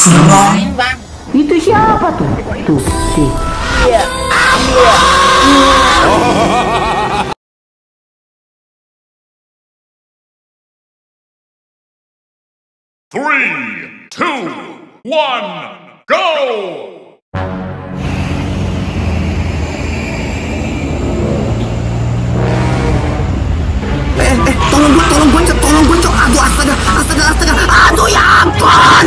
Sembang. Itu siapa tuh? Tuh, si. Iya. Three, two, one, go! tolong gue tolong gue tolong Aduh, astaga, astaga, astaga. Aduh, ya ampun.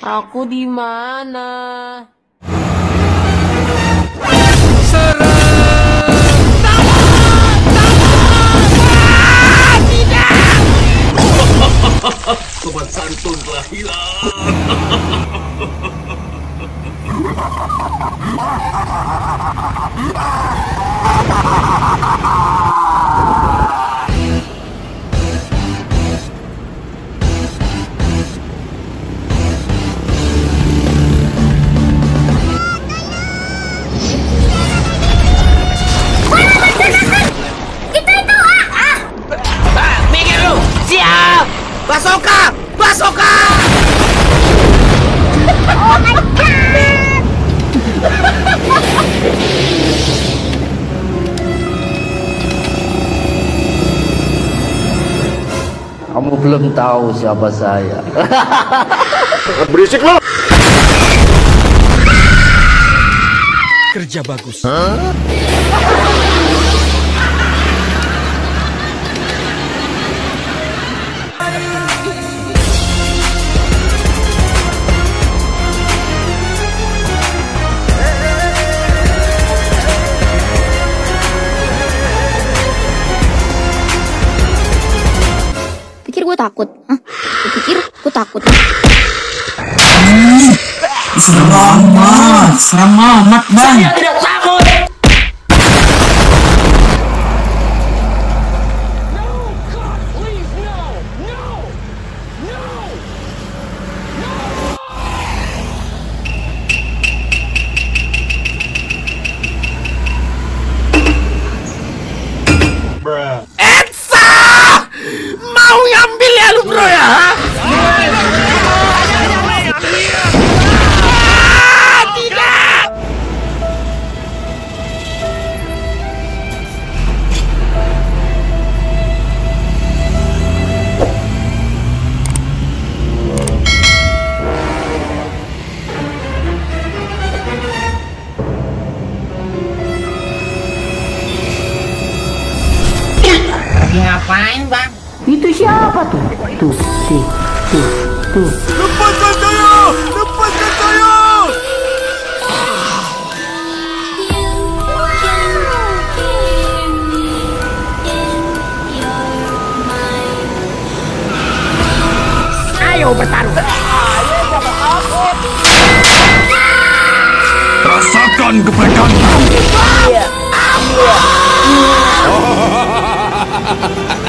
Aku di mana? Sobat santun telah hilang. Itu ah, ah. Basoka. Oh my god. Kamu belum tahu siapa saya. Berisik lo. Kerja bagus. Pikir gue takut? Hah? Lu pikir gue takut? Serem amat, serem amat bang. Tidak takut. Ngapain bang? Itu siapa tuh? Tuh, sih. Tuh, tuh. Lepaskan saya! Lepaskan saya! Ayo bertarung. Rasakan kepegangan.